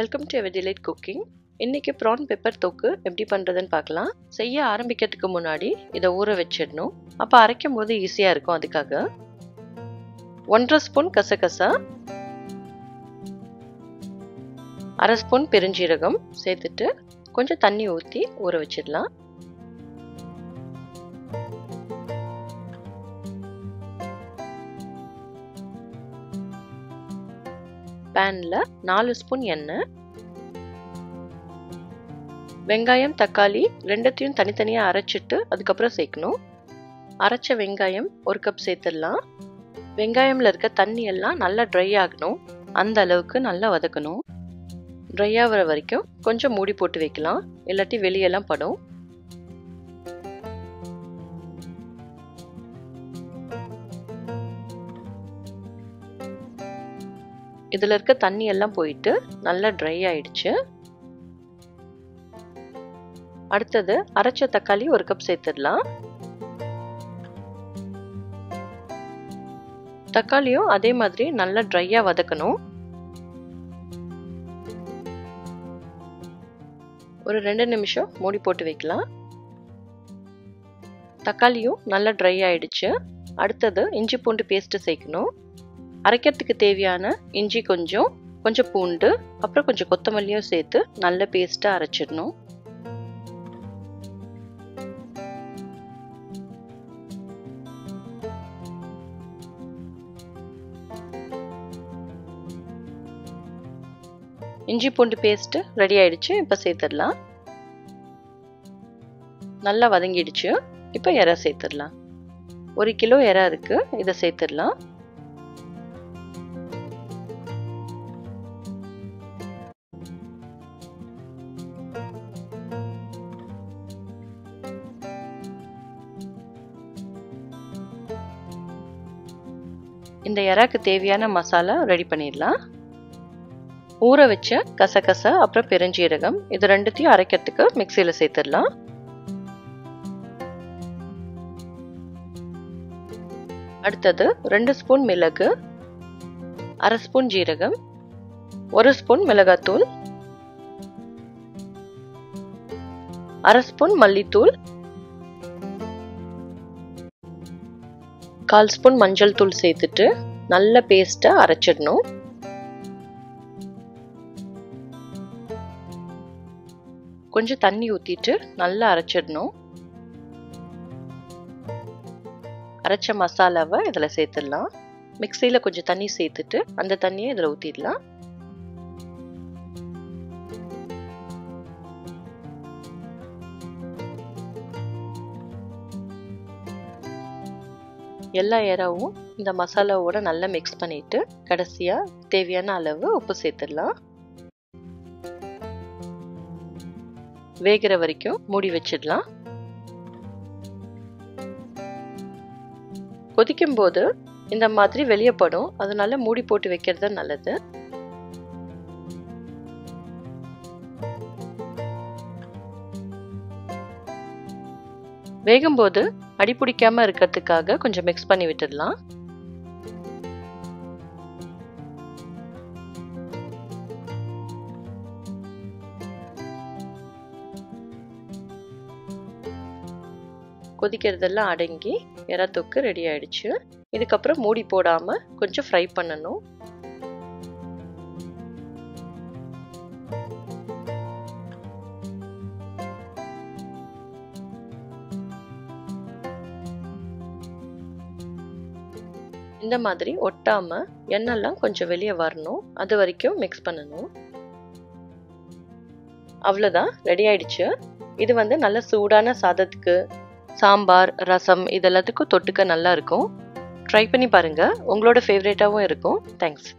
Welcome to ever delight cooking இன்றைக்கி prawn pepper தொக்கு எப்படி பண்ணுறதுன்னு பார்க்கலாம். செய்ய ஆரம்பிக்கிறதுக்கு முன்னாடி இதை ஊற வச்சிடணும். அப்போ அரைக்கும் போது ஈஸியாக இருக்கும் அதுக்காக. ஒன்றரை ஸ்பூன் கசகசா. அரை ஸ்பூன் பெருஞ்சீரகம் சேர்த்துட்டு கொஞ்சம் தண்ணி ஊற்றி ஊற வச்சிடலாம். பேனில் நாலு ஸ்பூன் எண்ணெய் வெங்காயம் தக்காளி ரெண்டத்தையும் தனித்தனியாக அரைச்சிட்டு அதுக்கப்புறம் சேர்க்கணும். அரைச்ச வெங்காயம் ஒரு கப் சேர்த்துடலாம். வெங்காயமில் இருக்க தண்ணி எல்லாம் நல்லா ட்ரை ஆகணும். அந்த அளவுக்கு நல்லா வதக்கணும். ட்ரை ஆகிற வரைக்கும் கொஞ்சம் மூடி போட்டு வைக்கலாம். இல்லாட்டி வெளியெல்லாம் படும். இதில் இருக்க தண்ணி எல்லாம் போயிட்டு நல்லா ட்ரை ஆயிடுச்சு. அடுத்தது அரைச்ச தக்காளி ஒரு கப் சேர்த்துடலாம். தக்காளியும் அதே மாதிரி நல்லா ட்ரையாக வதக்கணும். ஒரு ரெண்டு நிமிஷம் மூடி போட்டு வைக்கலாம். தக்காளியும் நல்லா ட்ரை ஆயிடுச்சு. அடுத்தது இஞ்சி பூண்டு பேஸ்ட்டு சேர்க்கணும். அரைக்கிறதுக்கு தேவையான இஞ்சி கொஞ்சம் கொஞ்சம் பூண்டு அப்புறம் கொஞ்சம் கொத்தமல்லியும் சேர்த்து நல்ல பேஸ்ட்டாக அரைச்சிடணும். இஞ்சி பூண்டு பேஸ்ட்டு ரெடி ஆயிடுச்சு இப்போ சேர்த்துடலாம். நல்லா வதங்கிடுச்சு இப்போ எறா சேர்த்துடலாம். ஒரு கிலோ எறா இருக்குது இதை சேர்த்துடலாம். இந்த எறாக்கு தேவையான மசாலா ரெடி பண்ணிடலாம். ஊற வச்ச கசகசா அப்புறம் பெருஞ்சீரகம் இது ரெண்டுத்தையும் அரைக்கிறதுக்கு மிக்சியில் சேர்த்துடலாம். அடுத்தது ரெண்டு ஸ்பூன் மிளகு அரை ஸ்பூன் ஜீரகம் ஒரு ஸ்பூன் மிளகாத்தூள் அரை ஸ்பூன் மல்லித்தூள் கால் ஸ்பூன் மஞ்சள் தூள் சேர்த்துட்டு நல்ல பேஸ்ட்டை அரைச்சிடணும். கொஞ்சம் தண்ணி ஊற்றிட்டு நல்லா அரைச்சிடணும். அரைச்ச மசாலாவை இதில் சேர்த்துடலாம். மிக்சியில் கொஞ்சம் தண்ணி சேர்த்துட்டு அந்த தண்ணியை இதில் ஊற்றிடலாம் எல்லா ஏறாவும் இந்த மசாலாவோட நல்லா மிக்ஸ் பண்ணிட்டு கடைசியாக தேவையான அளவு உப்பு சேர்த்துடலாம். வேகிற வரைக்கும் மூடி வச்சிடலாம். கொதிக்கும் போது இந்த மாதிரி வெளியே படும். அதனால மூடி போட்டு வைக்கிறது நல்லது. வேகும்போது அடி இருக்கிறதுக்காக கொஞ்சம் மிக்ஸ் பண்ணி விட்டுடலாம். கொதிக்கிறதெல்லாம் அடங்கி எறா தொக்கு ரெடி ஆயிடுச்சு. இதுக்கப்புறம் மூடி போடாம கொஞ்சம் ஃப்ரை பண்ணணும். இந்த மாதிரி ஒட்டாமல் எண்ணெய்லாம் கொஞ்சம் வெளியே வரணும். அது வரைக்கும் மிக்ஸ் பண்ணணும். அவ்வளோதான் ரெடி ஆயிடுச்சு. இது வந்து நல்ல சூடான சாதத்துக்கு சாம்பார் ரசம் இது எல்லாத்துக்கும் தொட்டுக்க நல்லா இருக்கும். ட்ரை பண்ணி பாருங்கள் உங்களோட ஃபேவரேட்டாகவும் இருக்கும். தேங்க்ஸ்